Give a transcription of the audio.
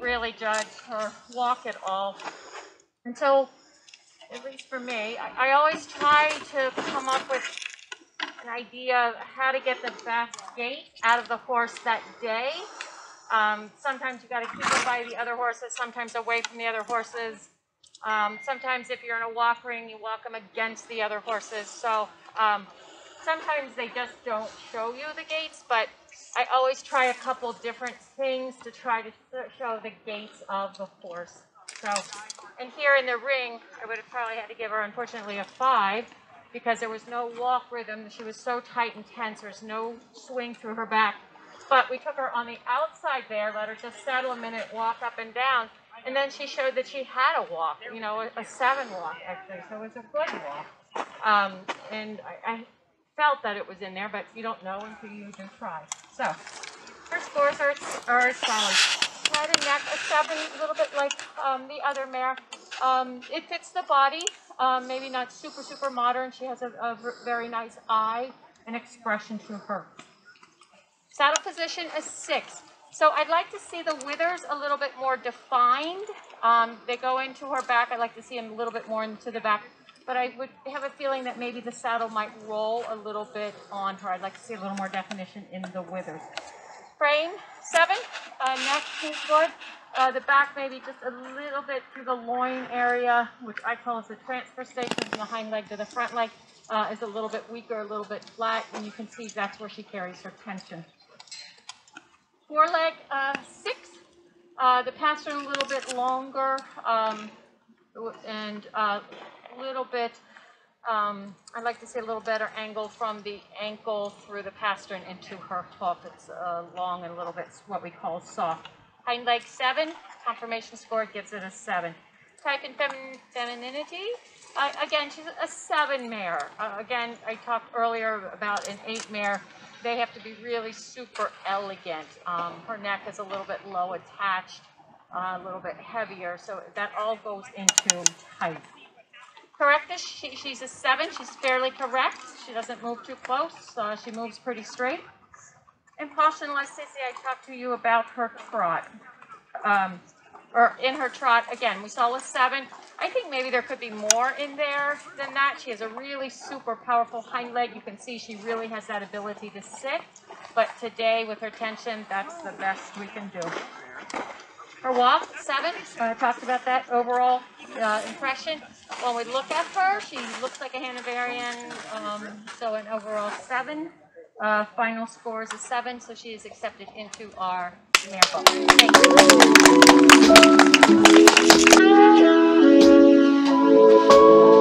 really judge her walk at all until, at least for me, I, I always try to come up with an idea of how to get the best gait out of the horse that day. Um, sometimes you got to keep her by the other horses, sometimes away from the other horses. Um, sometimes if you're in a walk ring, you walk them against the other horses. So um, sometimes they just don't show you the gaits, but I always try a couple different things to try to show the gaits of the horse. So, and here in the ring, I would have probably had to give her, unfortunately, a five because there was no walk rhythm. She was so tight and tense. There was no swing through her back. But we took her on the outside there, let her just settle a minute, walk up and down, and then she showed that she had a walk, you know, a, a seven walk actually, so it was a good walk. Um, and I, I felt that it was in there, but you don't know until you do try. So, her scores are, are as follows. Head and neck, a seven, a little bit like um, the other mare. Um, it fits the body, um, maybe not super, super modern. She has a, a very nice eye and expression to her. Saddle position is six. So I'd like to see the withers a little bit more defined. Um, they go into her back. I'd like to see them a little bit more into the back. But I would have a feeling that maybe the saddle might roll a little bit on her. I'd like to see a little more definition in the withers. Frame, seven. Uh, neck is good. Uh, the back maybe just a little bit through the loin area, which I call as the transfer station from the hind leg to the front leg, uh, is a little bit weaker, a little bit flat, and you can see that's where she carries her tension. Foreleg uh, six. Uh, the pastern a little bit longer um, and uh, little bit, um, I'd like to see a little better angle from the ankle through the pastern into her hoof. It's uh, long and a little bit what we call soft. Hind leg seven, conformation score gives it a seven. Type femin femininity, uh, again, she's a seven mare. Uh, again, I talked earlier about an eight mare they have to be really super elegant. Um, her neck is a little bit low attached, uh, a little bit heavier, so that all goes into height. Correctness, she, she's a seven. She's fairly correct. She doesn't move too close. She moves pretty straight. And posture and elasticity, I talked to you about her trot. Um, or in her trot, again, we saw a seven. I think maybe there could be more in there than that. She has a really super powerful hind leg. You can see she really has that ability to sit. But today, with her tension, that's the best we can do. Her walk, seven. I talked about that overall uh, impression when we look at her, she looks like a Hanoverian, um, so an overall seven. Uh, final score is a seven, so she is accepted into our mare Book. Thank you.